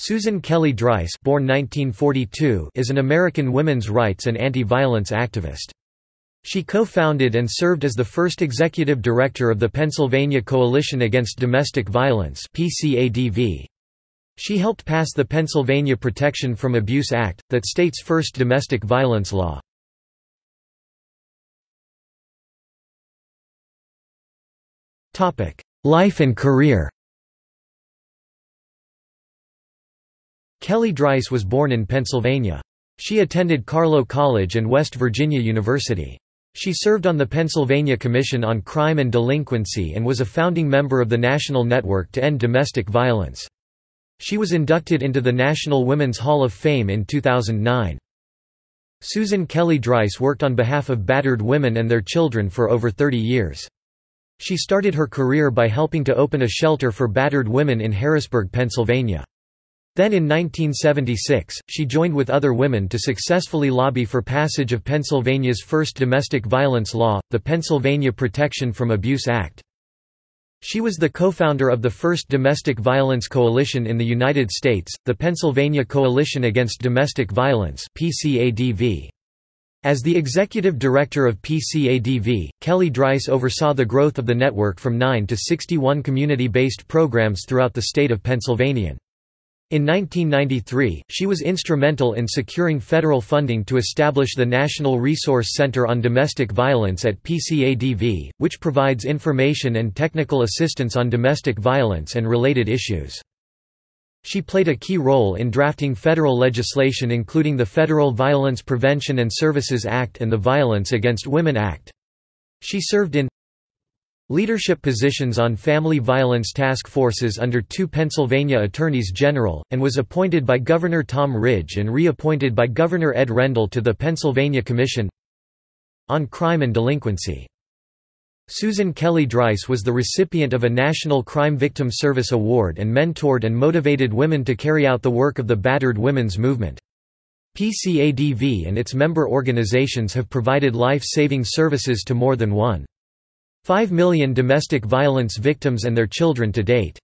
Susan Kelly Dreiss born 1942, is an American women's rights and anti-violence activist. She co-founded and served as the first executive director of the Pennsylvania Coalition Against Domestic Violence. She helped pass the Pennsylvania Protection from Abuse Act, that state's first domestic violence law. Life and career Kelly Dreiss was born in Pennsylvania. She attended Carlow College and West Virginia University. She served on the Pennsylvania Commission on Crime and Delinquency and was a founding member of the National Network to End Domestic Violence. She was inducted into the National Women's Hall of Fame in 2009. Susan Kelly Dreiss worked on behalf of battered women and their children for over 30 years. She started her career by helping to open a shelter for battered women in Harrisburg, Pennsylvania. Then in 1976, she joined with other women to successfully lobby for passage of Pennsylvania's first domestic violence law, the Pennsylvania Protection from Abuse Act. She was the co-founder of the first domestic violence coalition in the United States, the Pennsylvania Coalition Against Domestic Violence PCADV. As the executive director of PCADV, Kelly Dreiss oversaw the growth of the network from 9 to 61 community-based programs throughout the state of Pennsylvania. In 1993, she was instrumental in securing federal funding to establish the National Resource Center on Domestic Violence at PCADV, which provides information and technical assistance on domestic violence and related issues. She played a key role in drafting federal legislation including the Federal Violence Prevention and Services Act and the Violence Against Women Act. She served in leadership positions on family violence task forces under two Pennsylvania attorneys general, and was appointed by Governor Tom Ridge and reappointed by Governor Ed Rendell to the Pennsylvania Commission on Crime and Delinquency. Susan Kelly Dreiss was the recipient of a National Crime Victim Service Award and mentored and motivated women to carry out the work of the battered women's movement. PCADV and its member organizations have provided life-saving services to more than one. 5 million domestic violence victims and their children to date.